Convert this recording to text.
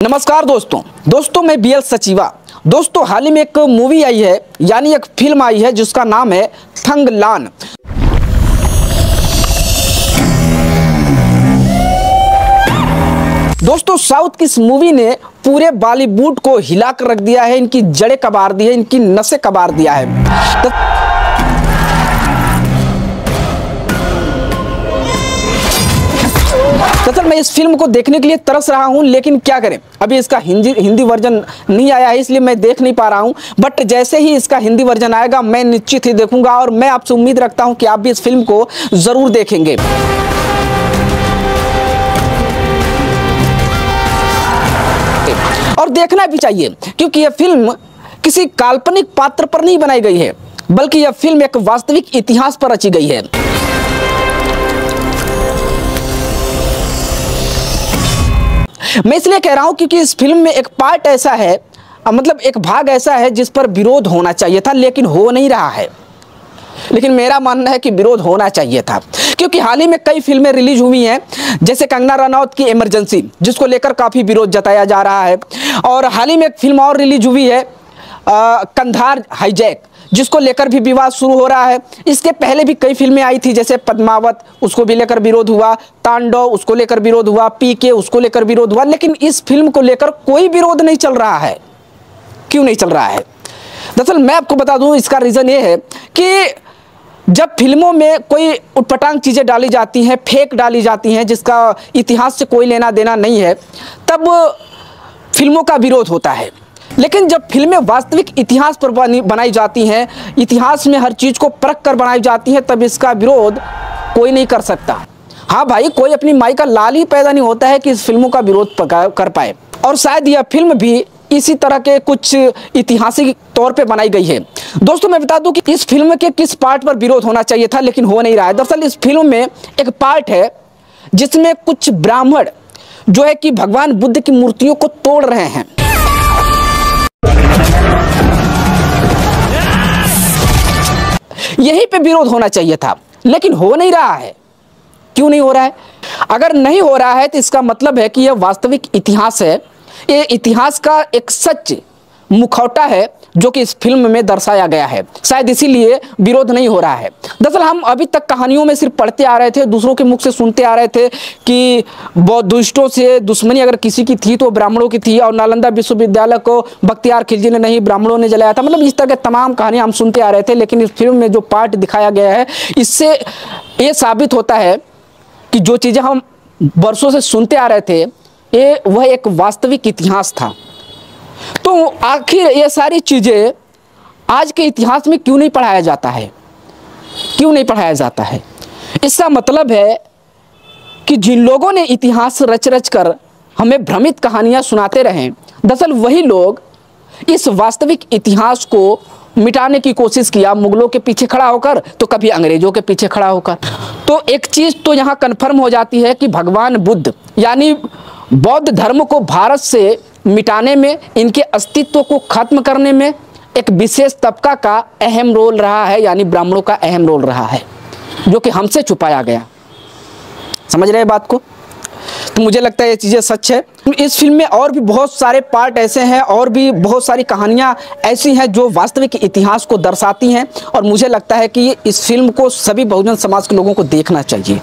नमस्कार दोस्तों। दोस्तों, मैं बी एल सचिवा। दोस्तों, हाल ही में एक मूवी आई है, यानी एक फ़िल्म आई है, जिसका नाम है थंगलान। दोस्तों, साउथ की इस मूवी ने पूरे बॉलीवुड को हिला कर रख दिया है, इनकी जड़ें कबार दी है, इनकी नसें कबार दिया है। तो मैं इस फ़िल्म को देखने के लिए तरस रहा हूँ, लेकिन क्या करें? अभी इसका हिंदी हिंदी वर्जन नहीं आया है, इसलिए मैं देख नहीं पा रहा हूँ। बट जैसे ही इसका हिंदी वर्जन आएगा, मैं निश्चित ही देखूँगा और मैं आपसे उम्मीद रखता हूँ कि आप भी इस फ़िल्म को ज़रूर देखेंगे। और देखना भी चाहिए, क्योंकि यह फ़िल्म किसी काल्पनिक पात्र पर नहीं बनाई गई है, बल्कि यह फ़िल्म एक वास्तविक इतिहास पर रची गई है। मैं इसलिए कह रहा हूँ क्योंकि इस फ़िल्म में एक पार्ट ऐसा है मतलब एक भाग ऐसा है जिस पर विरोध होना चाहिए था लेकिन हो नहीं रहा है। लेकिन मेरा मानना है कि विरोध होना चाहिए था। क्योंकि हाल ही में कई फ़िल्में रिलीज़ हुई हैं जैसे कंगना रनौत की इमरजेंसी जिसको लेकर काफ़ी विरोध जताया जा रहा है। और हाल ही में एक फ़िल्म और रिलीज़ हुई है अ, कंधार हाईजैक। जिसको लेकर भी विवाद शुरू हो रहा है। इसके पहले भी कई फ़िल्में आई थी, जैसे पद्मावत, उसको भी लेकर विरोध हुआ। तांडव, उसको लेकर विरोध हुआ। पीके, उसको लेकर विरोध हुआ। लेकिन इस फ़िल्म को लेकर कोई विरोध नहीं चल रहा है। क्यों नहीं चल रहा है? दरअसल मैं आपको बता दूँ, इसका रीज़न ये है कि जब फ़िल्मों में कोई उटपटांग चीज़ें डाली जाती हैं, फेक डाली जाती हैं, जिसका इतिहास से कोई लेना देना नहीं है, तब फ़िल्मों का विरोध होता है। लेकिन जब फ़िल्में वास्तविक इतिहास पर बनाई जाती हैं, इतिहास में हर चीज़ को परख कर बनाई जाती हैं, तब इसका विरोध कोई नहीं कर सकता। हाँ भाई, कोई अपनी माई का लाल ही पैदा नहीं होता है कि इस फ़िल्मों का विरोध कर पाए। और शायद यह फ़िल्म भी इसी तरह के कुछ ऐतिहासिक तौर पे बनाई गई है। दोस्तों, मैं बता दूँ कि इस फ़िल्म के किस पार्ट पर विरोध होना चाहिए था, लेकिन हो नहीं रहा है। दरअसल इस फ़िल्म में एक पार्ट है, जिसमें कुछ ब्राह्मण, जो है कि भगवान बुद्ध की मूर्तियों को तोड़ रहे हैं। यहीं पे विरोध होना चाहिए था, लेकिन हो नहीं रहा है। क्यों नहीं हो रहा है? अगर नहीं हो रहा है तो इसका मतलब है कि यह वास्तविक इतिहास है। ये इतिहास का एक सच मुखौटा है जो कि इस फ़िल्म में दर्शाया गया है। शायद इसीलिए विरोध नहीं हो रहा है। दरअसल हम अभी तक कहानियों में सिर्फ़ पढ़ते आ रहे थे, दूसरों के मुख से सुनते आ रहे थे कि बौद्धिस्टों से दुश्मनी अगर किसी की थी तो ब्राह्मणों की थी और नालंदा विश्वविद्यालय को बख्तियार खिलजी ने नहीं, ब्राह्मणों ने जलाया था। मतलब इस तरह के तमाम कहानियाँ हम सुनते आ रहे थे, लेकिन इस फ़िल्म में जो पार्ट दिखाया गया है, इससे ये साबित होता है कि जो चीज़ें हम वर्षों से सुनते आ रहे थे, ये वह एक वास्तविक इतिहास था। तो आखिर ये सारी चीज़ें आज के इतिहास में क्यों नहीं पढ़ाया जाता है? क्यों नहीं पढ़ाया जाता है? इसका मतलब है कि जिन लोगों ने इतिहास रच रच कर हमें भ्रमित कहानियाँ सुनाते रहे, दरअसल वही लोग इस वास्तविक इतिहास को मिटाने की कोशिश किया। मुगलों के पीछे खड़ा होकर तो कभी अंग्रेज़ों के पीछे खड़ा होकर। तो एक चीज़ तो यहाँ कन्फर्म हो जाती है कि भगवान बुद्ध, यानी बौद्ध धर्म को भारत से मिटाने में, इनके अस्तित्व को खत्म करने में एक विशेष तबका का अहम रोल रहा है, यानी ब्राह्मणों का अहम रोल रहा है, जो कि हमसे छुपाया गया। समझ रहे हैं बात को? तो मुझे लगता है ये चीज़ें सच है। इस फ़िल्म में और भी बहुत सारे पार्ट ऐसे हैं, और भी बहुत सारी कहानियाँ ऐसी हैं जो वास्तविक इतिहास को दर्शाती हैं, और मुझे लगता है कि इस फ़िल्म को सभी बहुजन समाज के लोगों को देखना चाहिए।